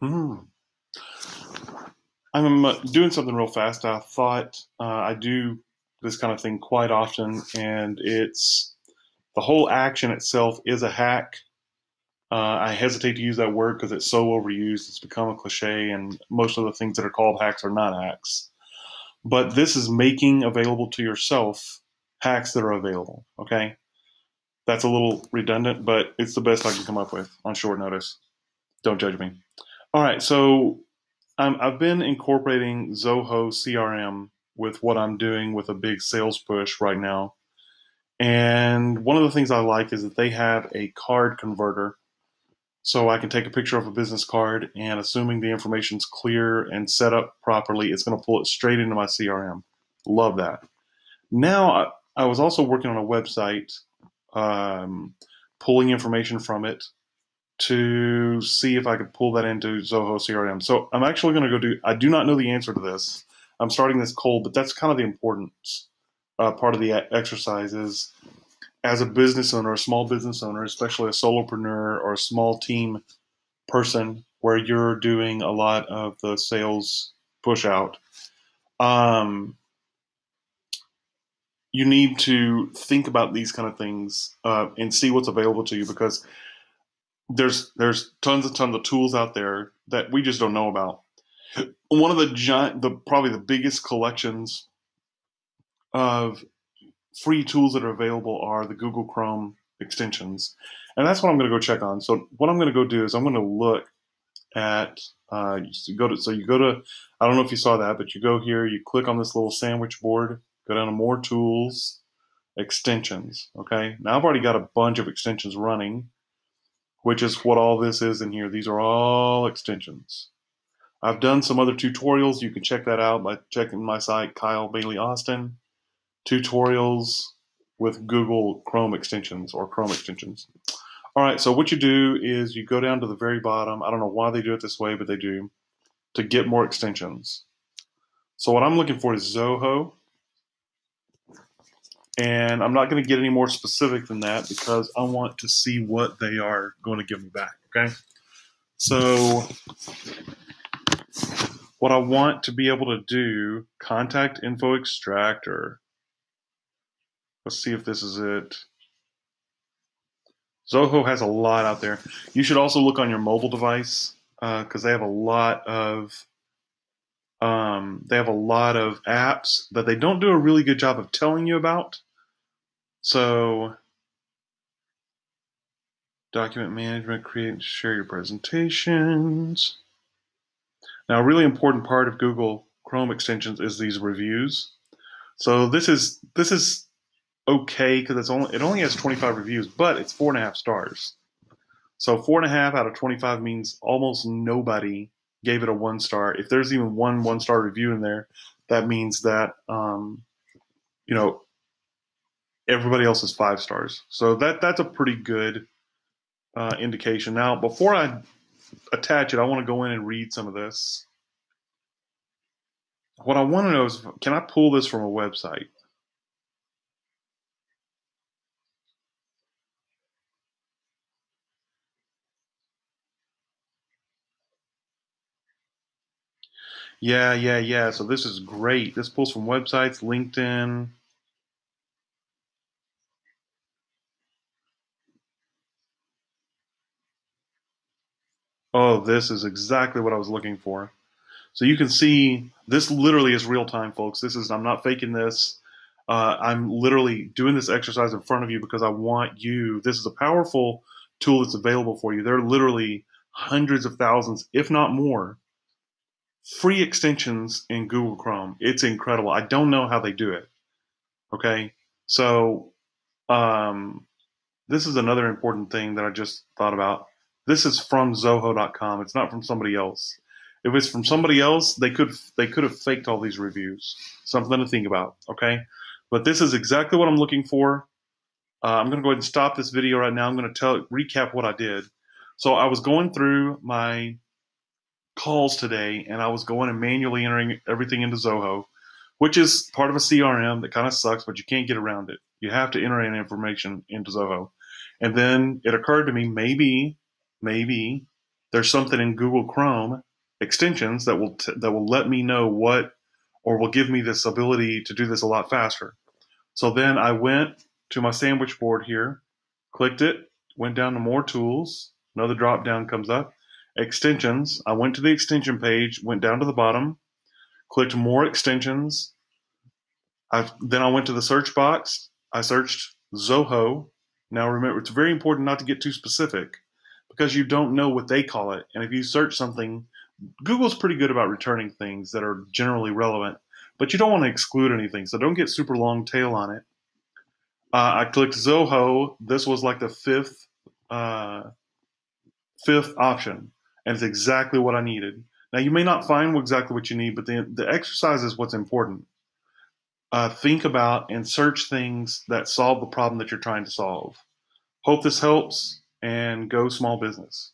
Hmm. I'm uh, doing something real fast. I thought uh, I do this kind of thing quite often, and it's the whole action itself is a hack. Uh, I hesitate to use that word because it's so overused. It's become a cliche, and most of the things that are called hacks are not hacks. But this is making available to yourself hacks that are available. Okay. That's a little redundant, but it's the best I can come up with on short notice. Don't judge me. All right. So um, I've been incorporating Zoho CRM with what I'm doing with a big sales push right now. And one of the things I like is that they have a card converter. So I can take a picture of a business card and assuming the information's clear and set up properly, it's going to pull it straight into my CRM. Love that. Now, I, was also working on a website, um, pulling information from it to see if I could pull that into Zoho CRM. So I'm actually going to go do, I do not know the answer to this. I'm starting this cold, but that's kind of the important uh, part of the exercise is as a business owner, a small business owner, especially a solopreneur or a small team person where you're doing a lot of the sales push out, um, you need to think about these kind of things uh, and see what's available to you because there's there's tons and tons of tools out there that we just don't know about. One of the giant, the probably the biggest collections of free tools that are available are the Google Chrome extensions, and that's what I'm going to go check on. So what I'm going to go do is I'm going to look at uh, you go to so you go to I don't know if you saw that, but you go here, you click on this little sandwich board, go down to more tools, extensions. Okay, now I've already got a bunch of extensions running which is what all this is in here. These are all extensions. I've done some other tutorials. You can check that out by checking my site, Kyle Bailey Austin. Tutorials with Google Chrome extensions or Chrome extensions. All right, so what you do is you go down to the very bottom. I don't know why they do it this way, but they do to get more extensions. So what I'm looking for is Zoho. And I'm not going to get any more specific than that because I want to see what they are going to give me back. Okay. So, what I want to be able to do contact info extractor. Let's see if this is it. Zoho has a lot out there. You should also look on your mobile device because uh, they have a lot of um, they have a lot of apps that they don't do a really good job of telling you about. So, document management, create and share your presentations. Now, a really important part of Google Chrome extensions is these reviews. So this is this is okay because it's only it only has 25 reviews, but it's four and a half stars. So four and a half out of 25 means almost nobody gave it a one star. If there's even one one star review in there, that means that um, you know everybody else is five stars. So that that's a pretty good uh, indication. Now, before I attach it, I want to go in and read some of this. What I want to know is, can I pull this from a website? Yeah, yeah, yeah. So this is great. This pulls from websites, LinkedIn, Oh, this is exactly what I was looking for. So you can see this literally is real time, folks. This is I'm not faking this. Uh, I'm literally doing this exercise in front of you because I want you. This is a powerful tool that's available for you. There are literally hundreds of thousands, if not more, free extensions in Google Chrome. It's incredible. I don't know how they do it. Okay, so um, this is another important thing that I just thought about. This is from Zoho.com. It's not from somebody else. If it's from somebody else, they could they could have faked all these reviews. Something to think about. Okay, but this is exactly what I'm looking for. Uh, I'm going to go ahead and stop this video right now. I'm going to tell recap what I did. So I was going through my calls today, and I was going and manually entering everything into Zoho, which is part of a CRM that kind of sucks, but you can't get around it. You have to enter in information into Zoho. And then it occurred to me maybe maybe there's something in Google Chrome extensions that will t- that will let me know what or will give me this ability to do this a lot faster. So then I went to my sandwich board here, clicked it, went down to more tools, another drop down comes up, extensions. I went to the extension page, went down to the bottom, clicked more extensions. I then I went to the search box. I searched Zoho. Now remember, it's very important not to get too specific because you don't know what they call it. And if you search something, Google's pretty good about returning things that are generally relevant, but you don't want to exclude anything. So don't get super long tail on it. Uh, I clicked Zoho. This was like the fifth uh, fifth option, and it's exactly what I needed. Now you may not find exactly what you need, but the the exercise is what's important. Uh, think about and search things that solve the problem that you're trying to solve. Hope this helps, and go small business.